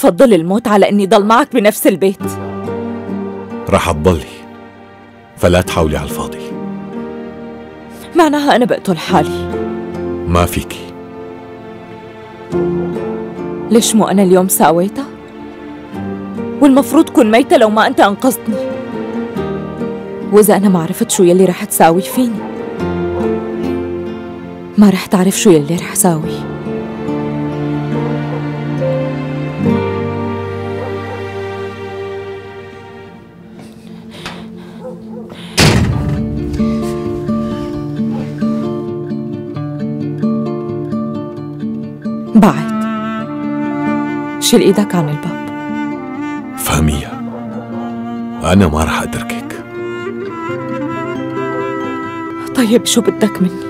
بتفضل الموت على إني ضل معك بنفس البيت. رح تضلي. فلا تحاولي على الفاضي. معناها أنا بقتل حالي. ما فيكي. ليش مو أنا اليوم ساويتها؟ والمفروض كون ميتة لو ما أنت أنقذتني. وإذا أنا ما عرفت شو يلي رح تساوي فيني. ما رح تعرف شو يلي رح ساوي. بعد. شيل إيدك عن الباب. فهميها أنا ما رح أتركك طيب شو بدك مني؟